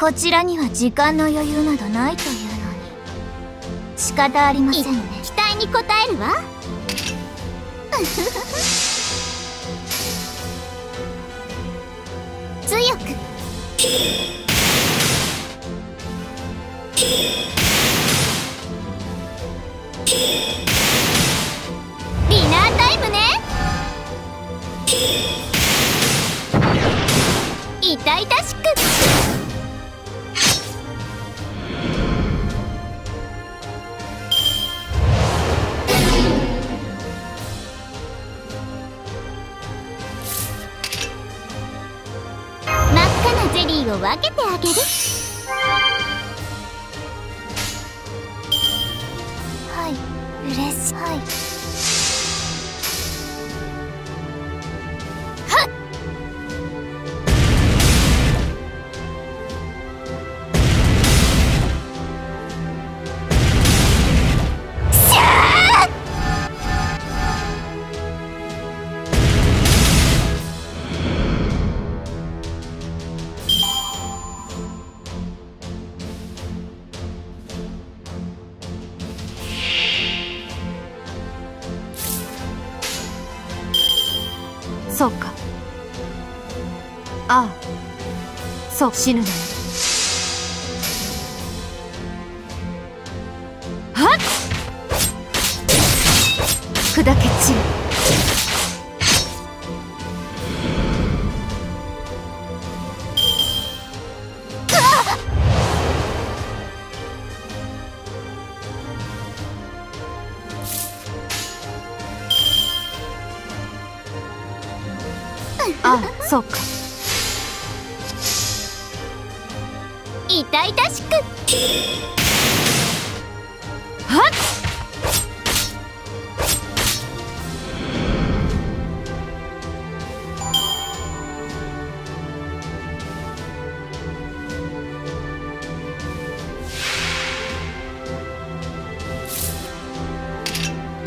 こちらには時間の余裕などないというのに。仕方ありませんね。期待に応えるわ。強く。はい。そうか。ああ。そう死ぬのよはっ？砕け散る。痛々しく。はっ。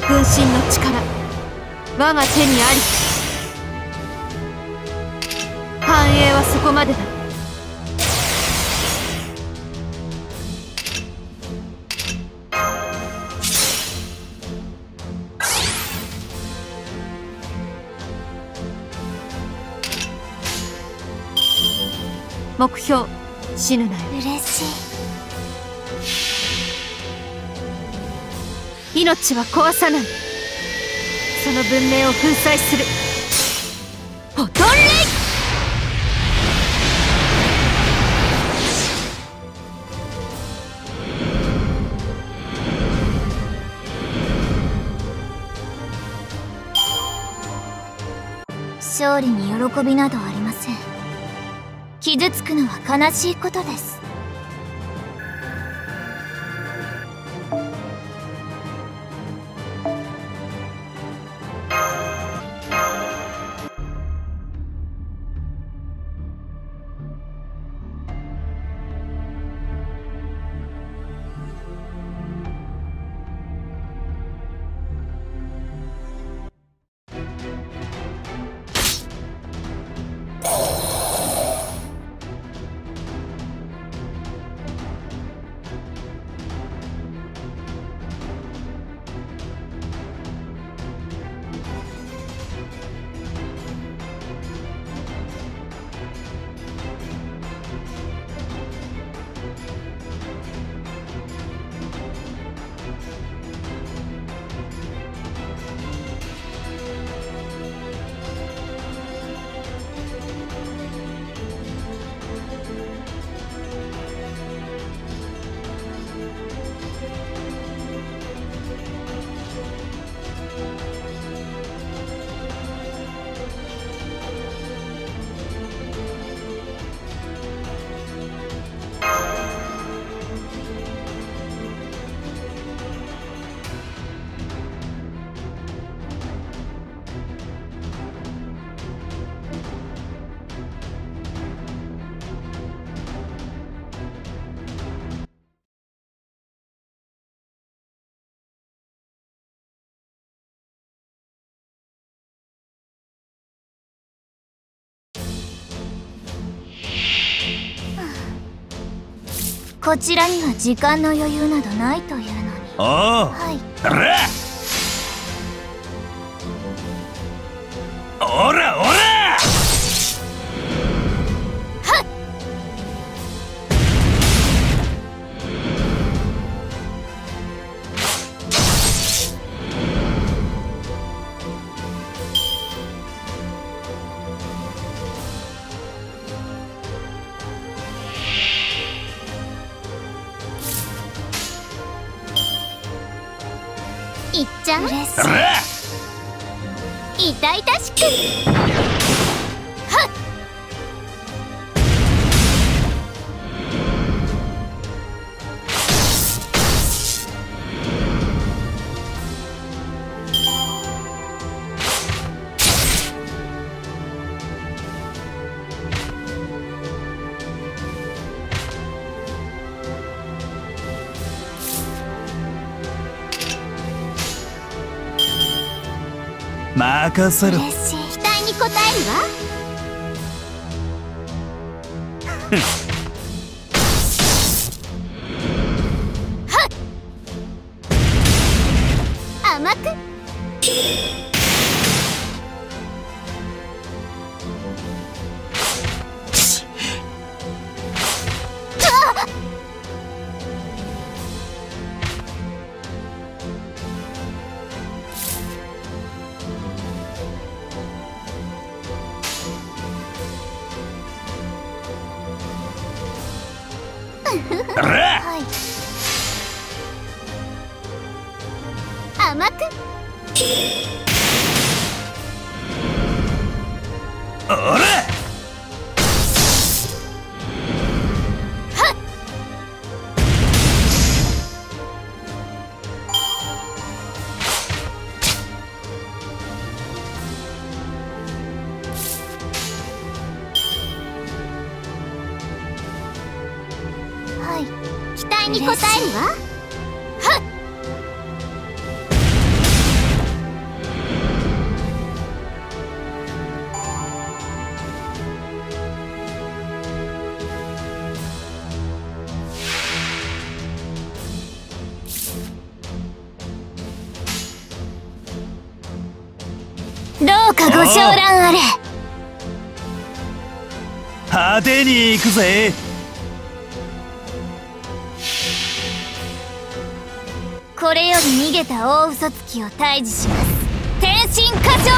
分身の力。我が手にあり。繁栄はそこまでだ。目標死ぬなよ。嬉しい。命は壊さない。その文明を粉砕する。フォトンレイ勝利に喜びなどあ傷つくのは悲しいことです。こちらには時間の余裕などないというのに。おおはい。おらおらいっちゃう？嬉しおら痛々しく任せろ。期待に応えるわ。はっ。甘く。はい。甘く。おら派手に行くぜ。これより逃げた大嘘つきを退治します。天心課長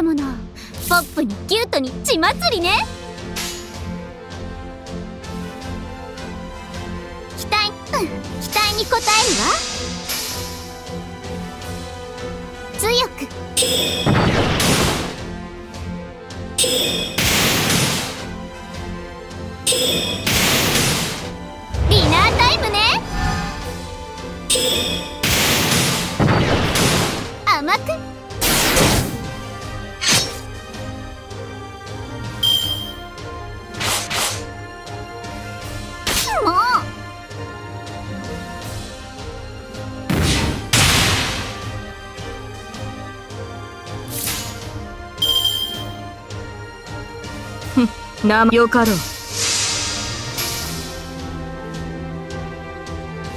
だもの。ポップにキュートに血祭りね。期待。うん。期待に応えるわ。強く。なよかろ。う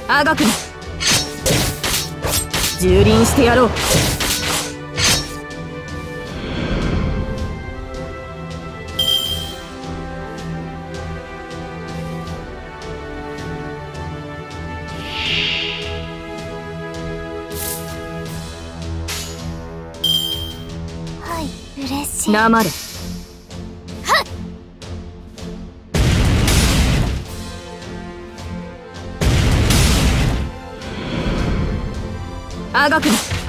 あがくな蹂躙してやろう。はい嬉しい。なまあがくな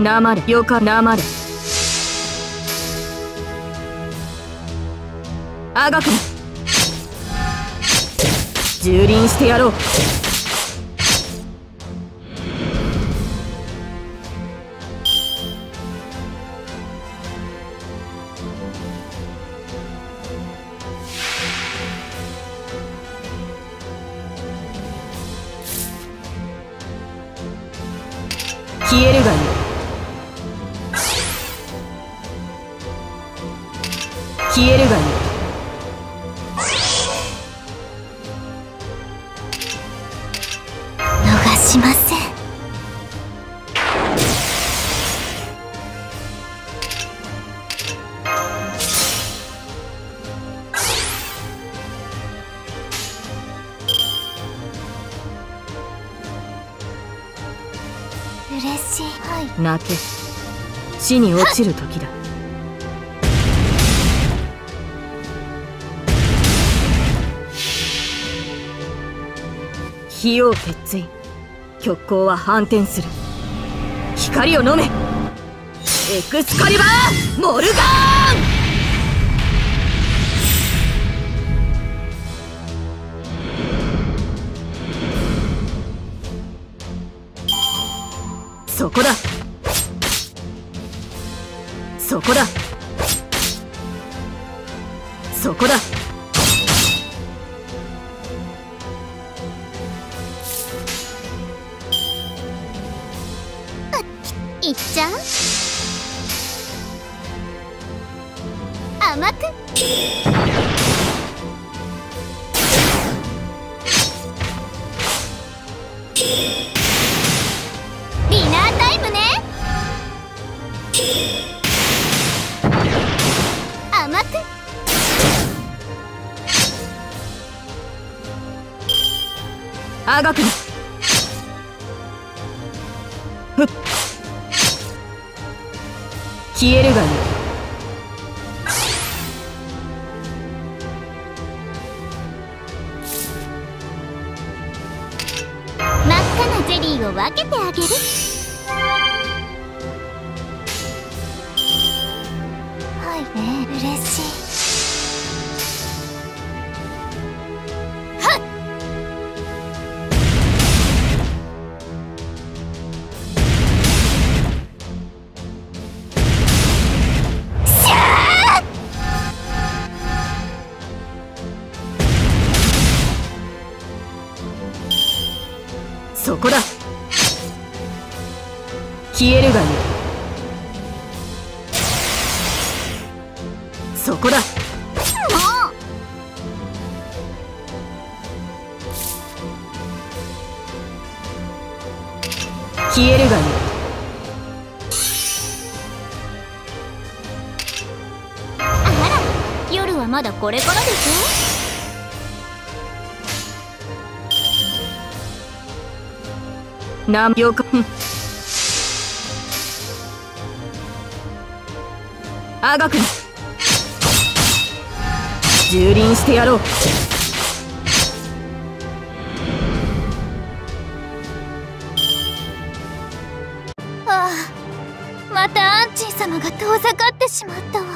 なまれよかなまれあがくな。蹂躙してやろう。嬉し。いはい。泣け。死に落ちる時だ。費用鉄槌極光は反転する。光を飲め。エクスカリバーモルガーンそこだ。そこだ。そこだ。あがくなふっ。消えるがいい。真っ赤なゼリーを分けてあげる。はいね嬉しい。消えるがねそこだ。消えるがねあら夜はまだこれからでしょ？何秒か。あがくな蹂躙してやろう。ああまたアンチー様が遠ざかってしまったわ。